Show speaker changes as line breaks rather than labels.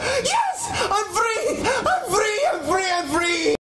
Yes!